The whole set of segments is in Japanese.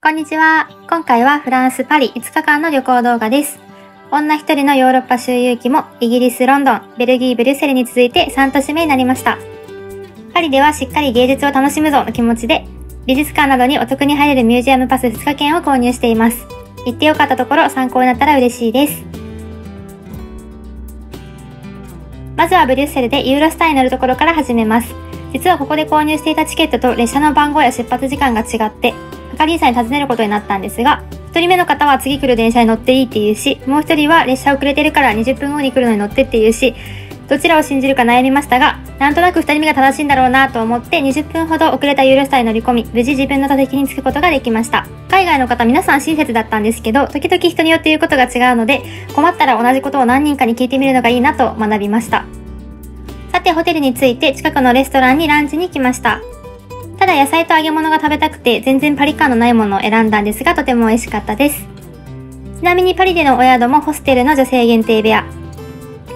こんにちは。今回はフランス・パリ5日間の旅行動画です。女一人のヨーロッパ周遊記もイギリス・ロンドン、ベルギー・ブリュッセルに続いて3都市目になりました。パリではしっかり芸術を楽しむぞの気持ちで、美術館などにお得に入れるミュージアムパス2日券を購入しています。行ってよかったところ参考になったら嬉しいです。まずはブリュッセルでユーロスターに乗るところから始めます。実はここで購入していたチケットと列車の番号や出発時間が違って、係員さんに尋ねることになったんですが、1人目の方は次来る電車に乗っていいって言うし、もう1人は列車遅れてるから20分後に来るのに乗ってって言うし、どちらを信じるか悩みましたが、なんとなく2人目が正しいんだろうなと思って20分ほど遅れたユーロスターに乗り込み、無事自分の座席に着くことができました。海外の方皆さん親切だったんですけど、時々人によって言うことが違うので、困ったら同じことを何人かに聞いてみるのがいいなと学びました。さてホテルに着いて近くのレストランにランチに来ました。ただ野菜と揚げ物が食べたくて全然パリ感のないものを選んだんですがとても美味しかったです。ちなみにパリでのお宿もホステルの女性限定部屋。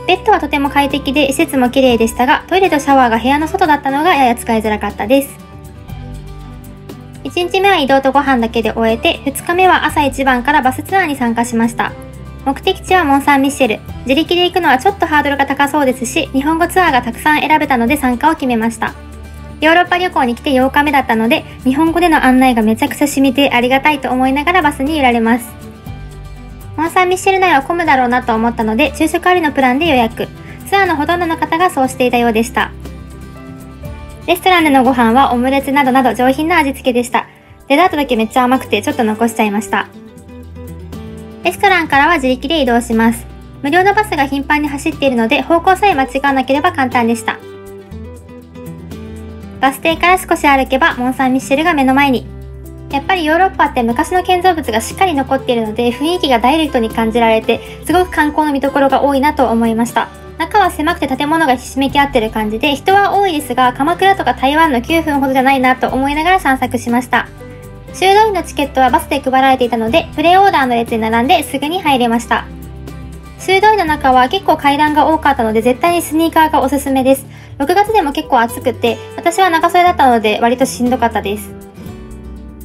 ベッドはとても快適で施設も綺麗でしたがトイレとシャワーが部屋の外だったのがやや使いづらかったです。1日目は移動とご飯だけで終えて2日目は朝一番からバスツアーに参加しました。目的地はモンサンミッシェル。自力で行くのはちょっとハードルが高そうですし、日本語ツアーがたくさん選べたので参加を決めました。ヨーロッパ旅行に来て8日目だったので、日本語での案内がめちゃくちゃ染みてありがたいと思いながらバスに揺られます。モンサンミッシェル内は混むだろうなと思ったので、昼食ありのプランで予約。ツアーのほとんどの方がそうしていたようでした。レストランでのご飯はオムレツなどなど上品な味付けでした。デザートだけめっちゃ甘くてちょっと残しちゃいました。レストランからは自力で移動します。無料のバスが頻繁に走っているので方向さえ間違わなければ簡単でした。バス停から少し歩けばモン・サン・ミッシェルが目の前に。やっぱりヨーロッパって昔の建造物がしっかり残っているので雰囲気がダイレクトに感じられてすごく観光の見どころが多いなと思いました。中は狭くて建物がひしめき合ってる感じで人は多いですが鎌倉とか台湾の9分ほどじゃないなと思いながら散策しました。修道院のチケットはバスで配られていたのでプレオーダーの列に並んですぐに入れました。修道院の中は結構階段が多かったので絶対にスニーカーがおすすめです。6月でも結構暑くて、私は長袖だったので割としんどかったです。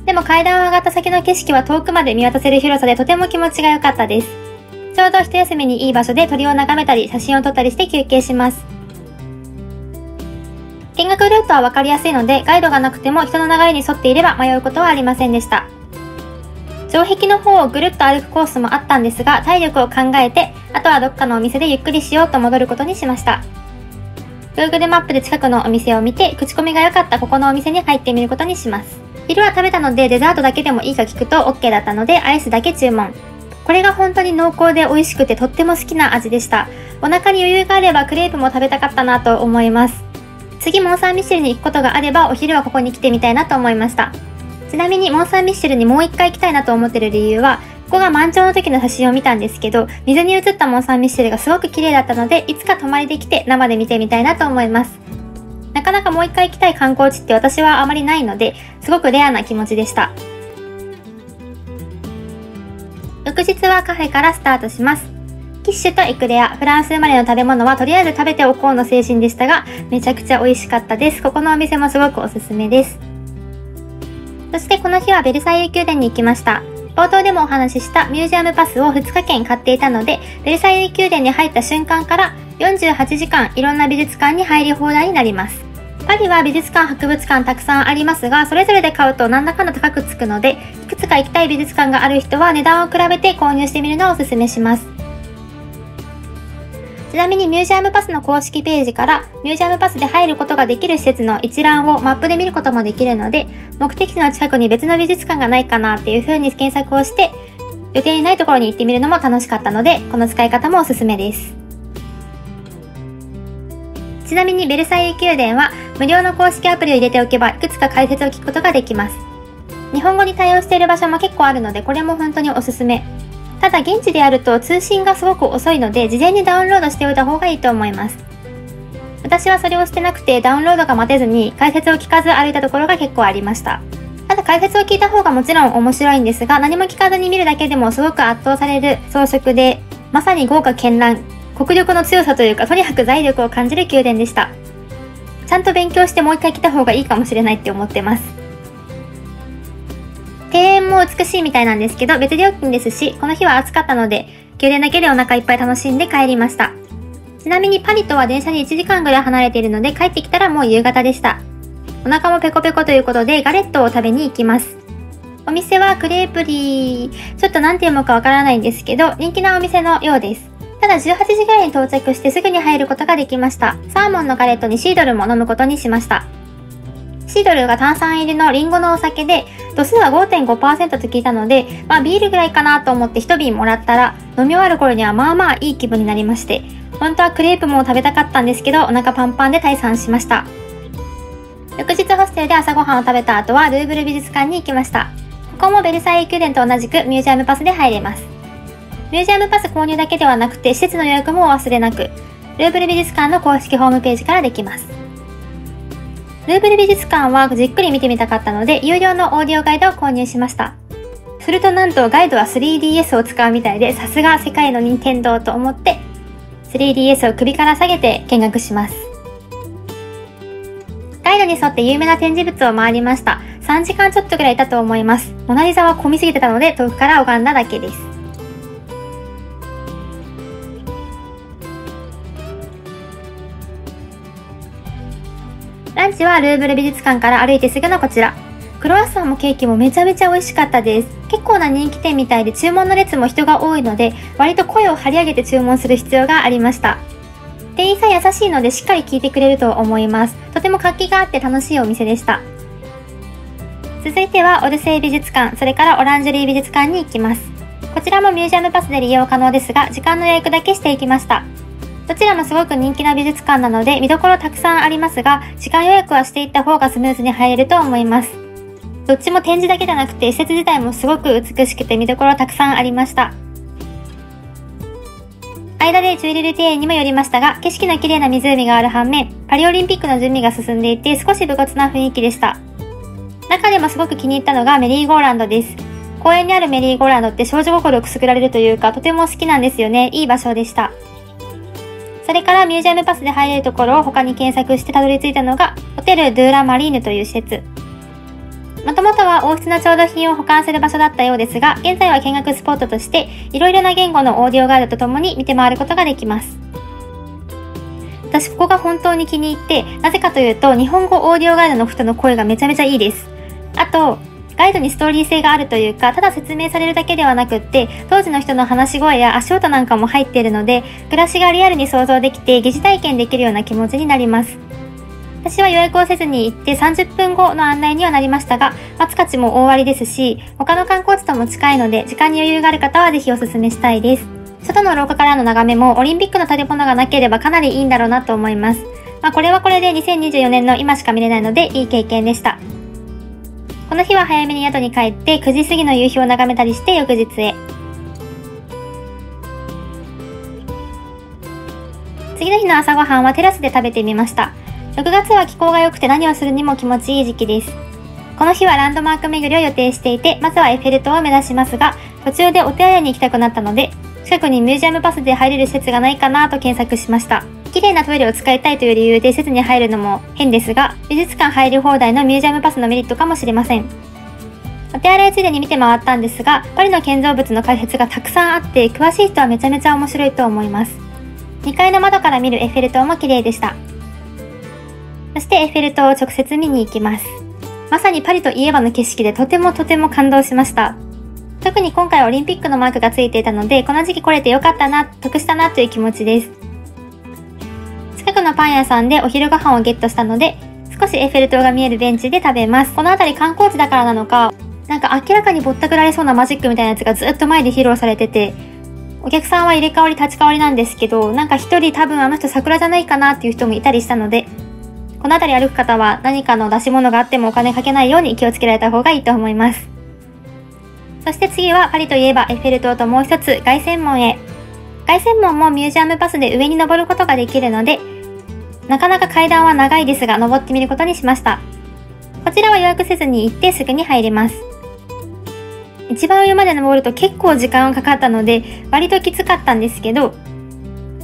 でも階段を上がった先の景色は遠くまで見渡せる広さでとても気持ちが良かったです。ちょうど一休みにいい場所で鳥を眺めたり写真を撮ったりして休憩します。見学ルートは分かりやすいのでガイドがなくても人の流れに沿っていれば迷うことはありませんでした。城壁の方をぐるっと歩くコースもあったんですが体力を考えてあとはどっかのお店でゆっくりしようと戻ることにしました。Google マップで近くのお店を見て、口コミが良かったここのお店に入ってみることにします。昼は食べたのでデザートだけでもいいか聞くと OK だったのでアイスだけ注文。これが本当に濃厚で美味しくてとっても好きな味でした。お腹に余裕があればクレープも食べたかったなと思います。次モンサンミッシェルに行くことがあればお昼はここに来てみたいなと思いました。ちなみにモンサンミッシェルにもう一回行きたいなと思ってる理由はここが満潮の時の写真を見たんですけど、水に映ったモン・サン・ミッシェルがすごく綺麗だったので、いつか泊まりできて生で見てみたいなと思います。なかなかもう一回行きたい観光地って私はあまりないので、すごくレアな気持ちでした。翌日はカフェからスタートします。キッシュとエクレア、フランス生まれの食べ物はとりあえず食べておこうの精神でしたが、めちゃくちゃ美味しかったです。ここのお店もすごくおすすめです。そしてこの日はベルサイユ宮殿に行きました。冒頭でもお話ししたミュージアムパスを2日間買っていたので、ベルサイユ宮殿に入った瞬間から48時間いろんな美術館に入り放題になります。パリは美術館、博物館たくさんありますが、それぞれで買うと何らかの高くつくので、いくつか行きたい美術館がある人は値段を比べて購入してみるのをおすすめします。ちなみにミュージアムパスの公式ページからミュージアムパスで入ることができる施設の一覧をマップで見ることもできるので目的地の近くに別の美術館がないかなっていう風に検索をして予定にないところに行ってみるのも楽しかったのでこの使い方もおすすめです。ちなみにベルサイユ宮殿は無料の公式アプリを入れておけばいくつか解説を聞くことができます。日本語に対応している場所も結構あるのでこれも本当におすすめ。ただ現地でやると通信がすごく遅いので事前にダウンロードしておいた方がいいと思います。私はそれをしてなくてダウンロードが待てずに解説を聞かず歩いたところが結構ありました。ただ解説を聞いた方がもちろん面白いんですが何も聞かずに見るだけでもすごく圧倒される装飾でまさに豪華絢爛国力の強さというかとにかく財力を感じる宮殿でした。ちゃんと勉強してもう一回来た方がいいかもしれないって思ってます。も美しいみたいなんですけど、別料金ですし、この日は暑かったので、宮殿だけでお腹いっぱい楽しんで帰りました。ちなみにパリとは電車に1時間ぐらい離れているので、帰ってきたらもう夕方でした。お腹もペコペコということで、ガレットを食べに行きます。お店はクレープリー、ちょっと何て読むかわからないんですけど、人気なお店のようです。ただ18時ぐらいに到着してすぐに入ることができました。サーモンのガレットにシードルも飲むことにしました。シードルが炭酸入りのリンゴのお酒で、度数は5.5%と聞いたので、まあビールぐらいかなと思って一瓶もらったら、飲み終わる頃にはまあまあいい気分になりまして、本当はクレープも食べたかったんですけど、お腹パンパンで退散しました。翌日ホステルで朝ごはんを食べた後はルーブル美術館に行きました。ここもベルサイユ宮殿と同じくミュージアムパスで入れます。ミュージアムパス購入だけではなくて、施設の予約もお忘れなく、ルーブル美術館の公式ホームページからできます。ルーブル美術館はじっくり見てみたかったので、有料のオーディオガイドを購入しました。するとなんとガイドは 3DS を使うみたいで、さすが世界の任天堂と思って、3DS を首から下げて見学します。ガイドに沿って有名な展示物を回りました。3時間ちょっとぐらいいたと思います。モナリザは混みすぎてたので遠くから拝んだだけです。ランチはルーブル美術館から歩いてすぐのこちら。クロワッサンもケーキもめちゃめちゃ美味しかったです。結構な人気店みたいで注文の列も人が多いので、割と声を張り上げて注文する必要がありました。店員さん優しいのでしっかり聞いてくれると思います。とても活気があって楽しいお店でした。続いてはオルセイ美術館、それからオランジュリー美術館に行きます。こちらもミュージアムパスで利用可能ですが、時間の予約だけしていきました。どちらもすごく人気な美術館なので見どころたくさんありますが、時間予約はしていった方がスムーズに入れると思います。どっちも展示だけじゃなくて施設自体もすごく美しくて見どころたくさんありました。間でジュエリル庭園にも寄りましたが、景色の綺麗な湖がある反面、パリオリンピックの準備が進んでいて少し武骨な雰囲気でした。中でもすごく気に入ったのがメリーゴーランドです。公園にあるメリーゴーランドって少女心をくすぐられるというか、とても好きなんですよね。いい場所でした。それからミュージアムパスで入れるところを他に検索してたどり着いたのが、ホテル・ドゥーラ・マリーヌという施設。もともとは王室の調度品を保管する場所だったようですが、現在は見学スポットとして、いろいろな言語のオーディオガイドとともに見て回ることができます。私ここが本当に気に入って、なぜかというと、日本語オーディオガイドの人の声がめちゃめちゃいいです。あと、ガイドにストーリー性があるというか、ただ説明されるだけではなくって、当時の人の話し声や足音なんかも入っているので、暮らしがリアルに想像できて疑似体験できるような気持ちになります。私は予約をせずに行って30分後の案内にはなりましたが、待つ価値も大割ですし、他の観光地とも近いので、時間に余裕がある方はぜひお勧めしたいです。外の廊下からの眺めもオリンピックの建物がなければかなりいいんだろうなと思います。まあこれはこれで2024年の今しか見れないのでいい経験でした。この日は早めに宿に帰って9時過ぎの夕日を眺めたりして翌日へ。次の日の朝ごはんはテラスで食べてみました。6月は気候が良くて何をするにも気持ちいい時期です。この日はランドマーク巡りを予定していて、まずはエッフェル塔を目指しますが、途中でお手洗いに行きたくなったので、近くにミュージアムパスで入れる施設がないかなと検索しました。綺麗なトイレを使いたいという理由で施設に入るのも変ですが、美術館入り放題のミュージアムパスのメリットかもしれません。お手洗いついでに見て回ったんですが、パリの建造物の解説がたくさんあって、詳しい人はめちゃめちゃ面白いと思います。2階の窓から見るエッフェル塔も綺麗でした。そしてエッフェル塔を直接見に行きます。まさにパリといえばの景色でとてもとても感動しました。特に今回オリンピックのマークがついていたので、この時期来れてよかったな、得したなという気持ちです。近くのパン屋さんでお昼ご飯をゲットしたので、少しエッフェル塔が見えるベンチで食べます。この辺り観光地だからなのか、なんか明らかにぼったくられそうなマジックみたいなやつがずっと前で披露されてて、お客さんは入れ替わり立ち替わりなんですけど、なんか一人多分あの人桜じゃないかなっていう人もいたりしたので、この辺り歩く方は何かの出し物があってもお金かけないように気をつけられた方がいいと思います。そして次はパリといえばエッフェル塔ともう一つ凱旋門へ。凱旋門もミュージアムパスで上に登ることができるので、なかなか階段は長いですが、登ってみることにしました。こちらは予約せずに行ってすぐに入れます。一番上まで登ると結構時間がかかったので、割ときつかったんですけど、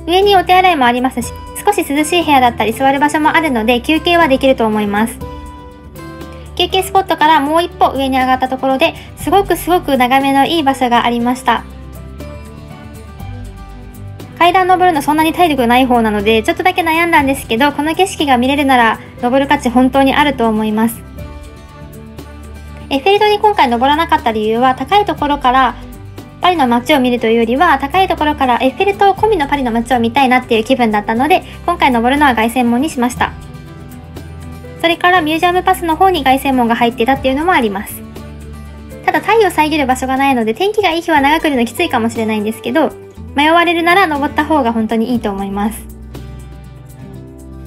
上にお手洗いもありますし、少し涼しい部屋だったり座る場所もあるので休憩はできると思います。休憩スポットからもう一歩上に上がったところですごくすごく眺めのいい場所がありました。階段登るのそんなに体力ない方なので、ちょっとだけ悩んだんですけど、この景色が見れるなら、登る価値本当にあると思います。エッフェル塔に今回登らなかった理由は、高いところからパリの街を見るというよりは、高いところからエッフェル塔込みのパリの街を見たいなっていう気分だったので、今回登るのは凱旋門にしました。それからミュージアムパスの方に凱旋門が入ってたっていうのもあります。ただ太陽遮る場所がないので天気がいい日は長くいるのきついかもしれないんですけど、迷われるなら登った方が本当にいいと思います。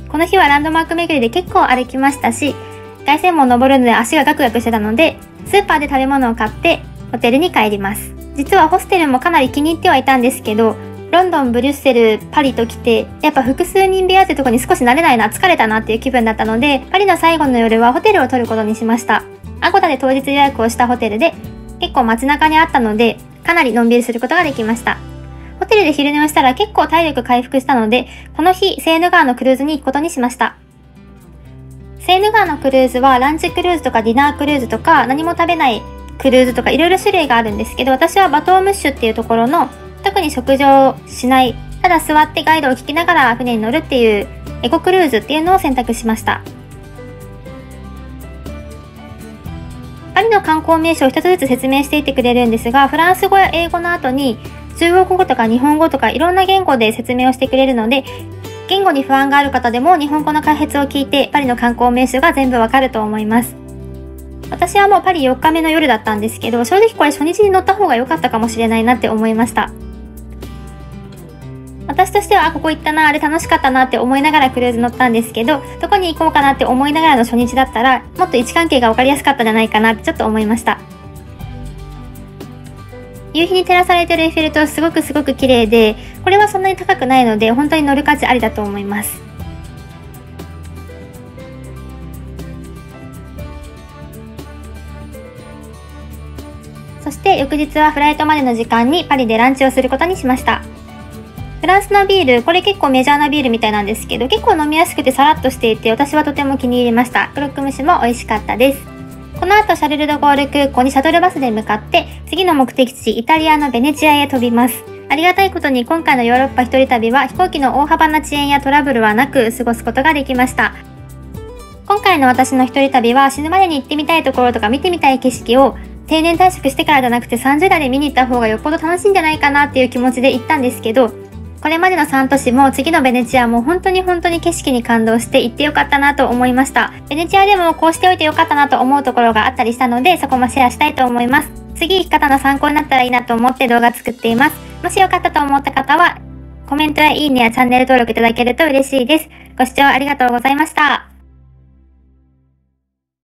この日はランドマーク巡りで結構歩きましたし、凱旋門登るので足がガクガクしてたので、スーパーで食べ物を買ってホテルに帰ります。実はホステルもかなり気に入ってはいたんですけど、ロンドン、ブリュッセル、パリと来て、やっぱ複数人部屋ってとこに少し慣れないな、疲れたなっていう気分だったので、パリの最後の夜はホテルを取ることにしました。アゴダで当日予約をしたホテルで、結構街中にあったので、かなりのんびりすることができました。ホテルで昼寝をしたら結構体力回復したので、この日、セーヌ川のクルーズに行くことにしました。セーヌ川のクルーズはランチクルーズとかディナークルーズとか何も食べないクルーズとかいろいろ種類があるんですけど、私はバトームッシュっていうところの特に食事をしない、ただ座ってガイドを聞きながら船に乗るっていうエコクルーズっていうのを選択しました。パリの観光名所を一つずつ説明していってくれるんですが、フランス語や英語の後に中国語とか日本語とかいろんな言語で説明をしてくれるので、言語に不安がある方でも日本語の解説を聞いてパリの観光名所が全部わかると思います。私はもうパリ4日目の夜だったんですけど、正直これ初日に乗った方が良かったかもしれないなって思いました。私としては、ここ行ったな、あれ楽しかったなって思いながらクルーズ乗ったんですけど、どこに行こうかなって思いながらの初日だったら、もっと位置関係が分かりやすかったんじゃないかなってちょっと思いました。夕日に照らされてるエッフェル塔すごくすごく綺麗で、これはそんなに高くないので、本当に乗る価値ありだと思います。そして翌日はフライトまでの時間にパリでランチをすることにしました。フランスのビール、これ結構メジャーなビールみたいなんですけど、結構飲みやすくてさらっとしていて、私はとても気に入りました。クロック蒸しも美味しかったです。この後シャルル・ド・ゴール空港にシャトルバスで向かって次の目的地イタリアのベネチアへ飛びます。ありがたいことに今回のヨーロッパ一人旅は飛行機の大幅な遅延やトラブルはなく過ごすことができました。今回の私の一人旅は死ぬまでに行ってみたいところとか見てみたい景色を定年退職してからじゃなくて30代で見に行った方がよっぽど楽しいんじゃないかなっていう気持ちで行ったんですけど、これまでの3都市も次のベネチアも本当に本当に景色に感動して行ってよかったなと思いました。ベネチアでもこうしておいてよかったなと思うところがあったりしたのでそこもシェアしたいと思います。次行き方の参考になったらいいなと思って動画作っています。もしよかったと思った方はコメントやいいねやチャンネル登録いただけると嬉しいです。ご視聴ありがとうございました。